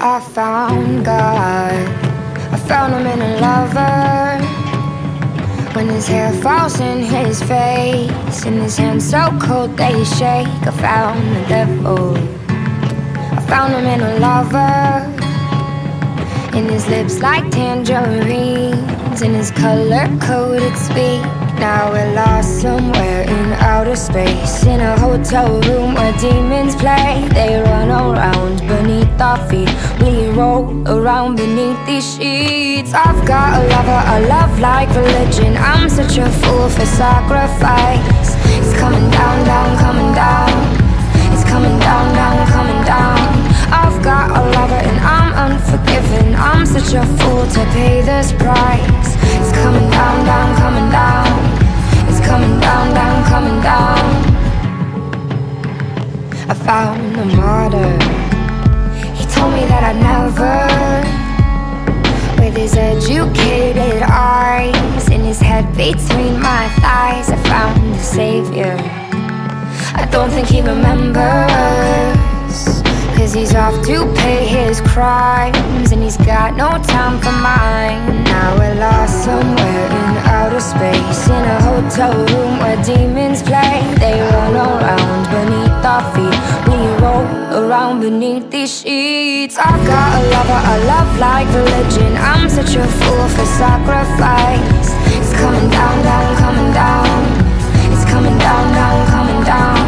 I found God. I found him in a lover. When his hair falls in his face, and his hands so cold they shake. I found the devil. I found him in a lover. In his lips like tangerines, in his color coded speak. Now we're lost space. In a hotel room where demons play. They run around beneath our feet. We roll around beneath these sheets. I've got a lover, a love like religion. I'm such a fool for sacrifice. It's coming down, down, coming found a martyr He told me that I'd never With his educated eyes In his head between my thighs I found a savior. I don't think he remembers Cause he's off to pay his crimes And he's got no time for mine. Now we're lost somewhere in outer space In a hotel room where demons play. They run around Around beneath these sheets. I've got a lover, a love like religion I'm such a fool for sacrifice. It's coming down, down, coming down. It's coming down, down, coming down.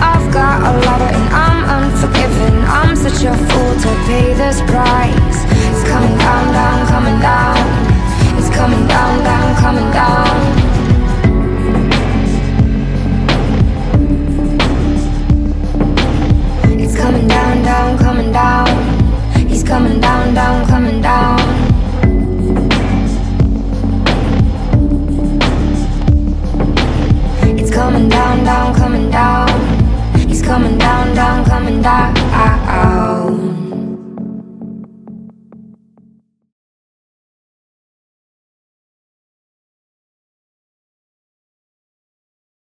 I've got a lover and I'm unforgiven I'm such a fool to pay this price